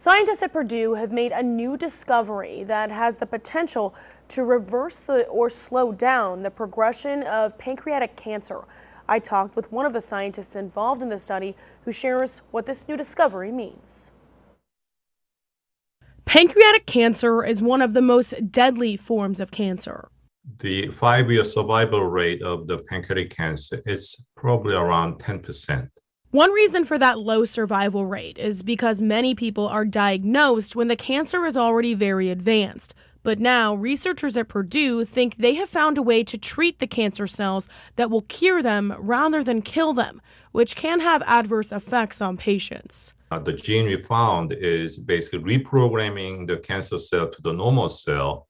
Scientists at Purdue have made a new discovery that has the potential to reverse the or slow down the progression of pancreatic cancer. I talked with one of the scientists involved in the study who shares what this new discovery means. Pancreatic cancer is one of the most deadly forms of cancer. The five-year survival rate of the pancreatic cancer is probably around 10%. One reason for that low survival rate is because many people are diagnosed when the cancer is already very advanced. But now, researchers at Purdue think they have found a way to treat the cancer cells that will cure them rather than kill them, which can have adverse effects on patients. Uh, the gene we found is basically reprogramming the cancer cell to the normal cell.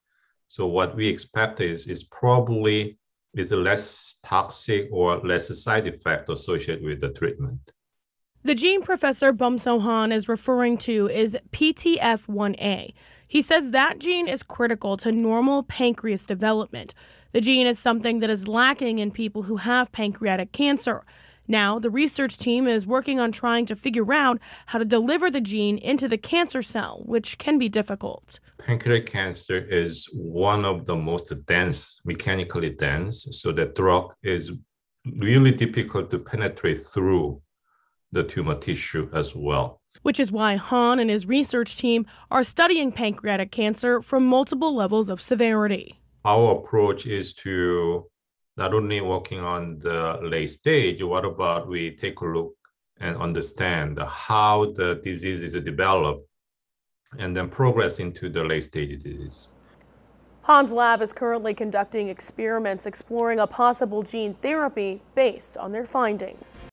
So what we expect is, is probably is less toxic or less side effect associated with the treatment. The gene Professor Bumsoo Han is referring to is PTF1A. He says that gene is critical to normal pancreas development. The gene is something that is lacking in people who have pancreatic cancer. Now, the research team is working on trying to figure out how to deliver the gene into the cancer cell, which can be difficult. Pancreatic cancer is one of the most dense, mechanically dense, so the drug is really difficult to penetrate through the tumor tissue as well. Which is why Han and his research team are studying pancreatic cancer from multiple levels of severity. Our approach is to not only working on the late stage, what about we take a look and understand how the disease is developed and then progress into the late stage disease. Han's lab is currently conducting experiments exploring a possible gene therapy based on their findings.